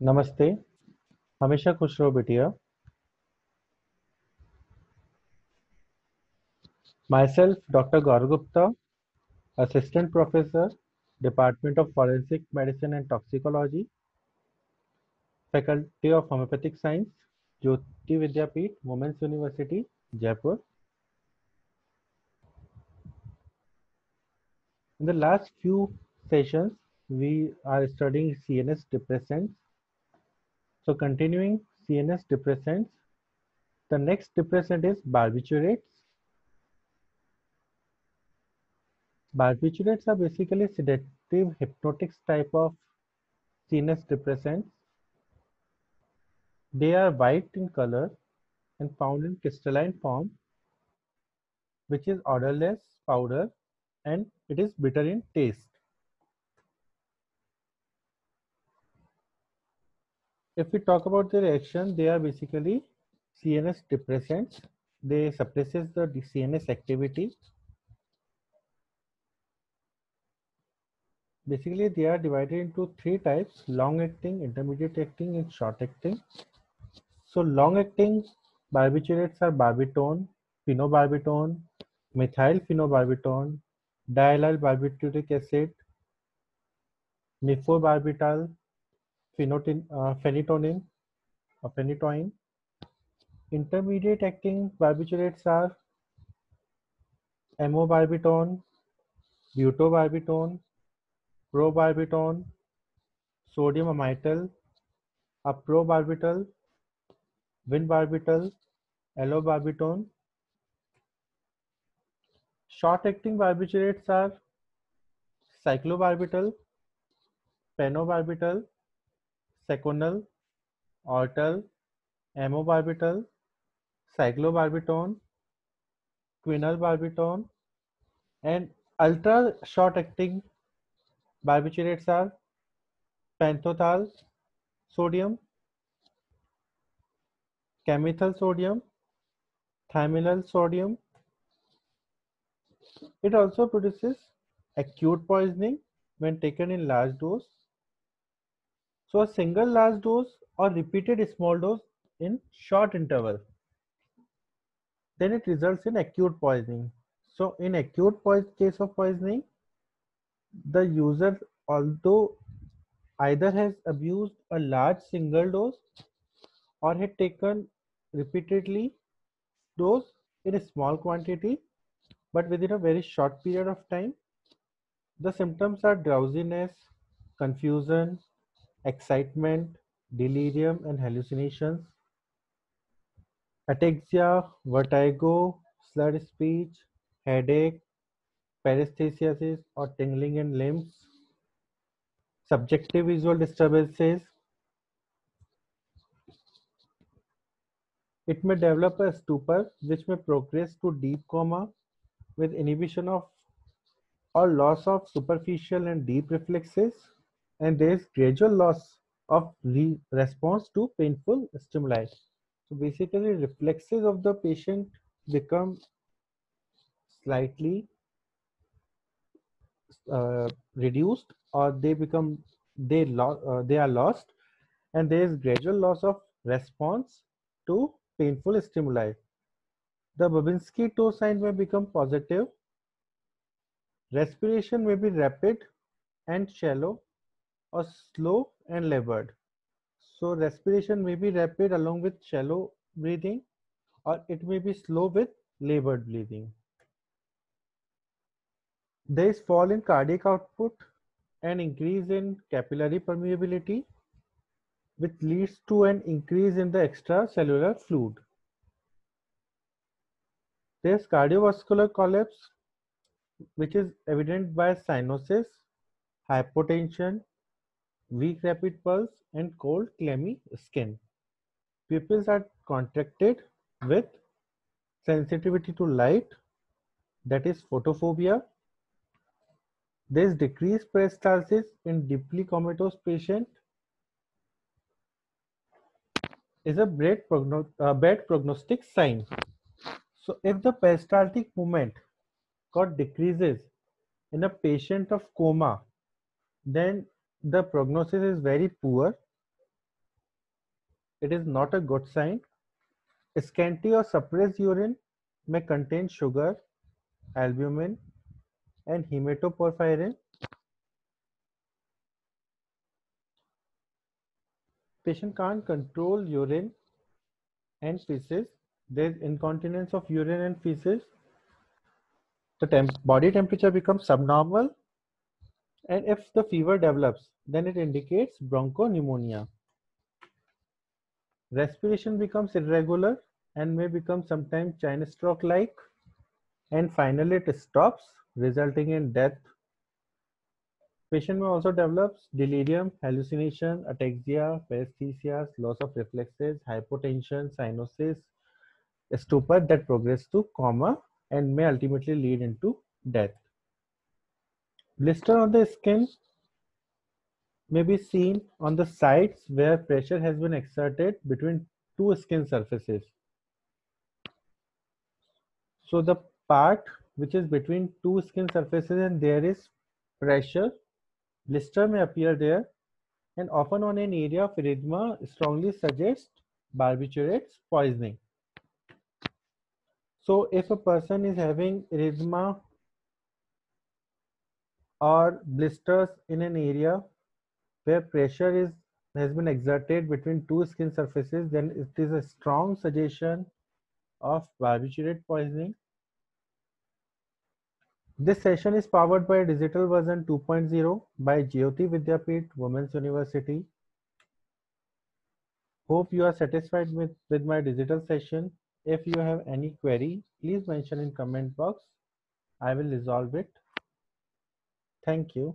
नमस्ते। हमेशा खुश रहो बेटिया। Myself doctor Gaurav Gupta assistant professor department of forensic medicine and toxicology faculty of homeopathic science Jyoti Vidyapeeth women's university Jaipur In the last few sessions, we are studying CNS depressants. So continuing CNS depressants, the next depressant is barbiturates. Barbiturates are basically sedative hypnotic type of CNS depressants. They are white in color and found in crystalline form, which is odorless powder and it is bitter in taste. If we talk about their action, they are basically CNS depressants. They suppresses the CNS activity. Basically, they are divided into three types, long acting, intermediate acting, and short acting. So long acting barbiturates are barbitone, phenobarbitone, methyl phenobarbital, diallyl barbituric acid, mephobarbital, phenytoin, uh, phenytonin or phenytoin. Intermediate acting barbiturates are amobarbitone, butobarbitone, probarbitone, sodium amytal, aprobarbital, vinbarbital, allobarbitone. Short acting barbiturates are cyclobarbital, phenobarbital, seconal, ortal, amobarbital, cyclobarbitone, quinalbarbitone, and ultra short acting barbiturates are pentothal sodium, kemithal sodium, thiamyl sodium. It also produces acute poisoning when taken in large dose so a single large dose or repeated small dose in short interval. Then it results in acute poisoning. So in acute case of poisoning, the user although either has abused a large single dose or had taken repeatedly dose in a small quantity but within a very short period of time the symptoms are drowsiness confusion excitement, delirium and hallucinations, ataxia, vertigo, slurred speech, headache, paresthesias or tingling in limbs, subjective visual disturbances. It may develop a stupor which may progress to deep coma with inhibition of or loss of superficial and deep reflexes and there is gradual loss of re response to painful stimuli. So basically reflexes of the patient become slightly uh, reduced or they become they uh, they are lost and there is gradual loss of response to painful stimuli. The Babinski toe sign may become positive. Respiration may be rapid and shallow or slow and labored. So respiration may be rapid along with shallow breathing or it may be slow with labored breathing. There is fall in cardiac output and increase in capillary permeability which leads to an increase in the extracellular fluid. There is cardiovascular collapse which is evident by cyanosis, hypotension, weak rapid pulse, and cold clammy skin. Pupils are contracted with sensitivity to light, that is photophobia. There is decreased peristalsis in deeply comatose patient is a bad, progno uh, bad prognostic sign. So if the peristaltic movement got decreases in a patient of coma, then the prognosis is very poor it is not a good sign. Scanty or suppressed urine may contain sugar, albumin, and hematoporphyrin. Patient can't control urine and feces. There's incontinence of urine and feces. The temp body temperature becomes subnormal. And if the fever develops, then it indicates bronchopneumonia. Respiration becomes irregular and may become sometimes Cheyne-Stokes-like. And finally, it stops, resulting in death. Patient may also develop delirium, hallucination, ataxia, paresthesias, loss of reflexes, hypotension, cyanosis, stupor that progress to coma and may ultimately lead into death. Blister on the skin may be seen on the sites where pressure has been exerted between two skin surfaces. So the part which is between two skin surfaces and there is pressure, blister may appear there and often on an area of erythema strongly suggests barbiturates poisoning. So if a person is having erythema or blisters in an area where pressure is has been exerted between two skin surfaces, then it is a strong suggestion of barbiturate poisoning. This session is powered by digital version 2.0 by Jayoti Vidyapeeth Women's University. Hope you are satisfied with, with my digital session. If you have any query, please mention in comment box. I will resolve it. Thank you.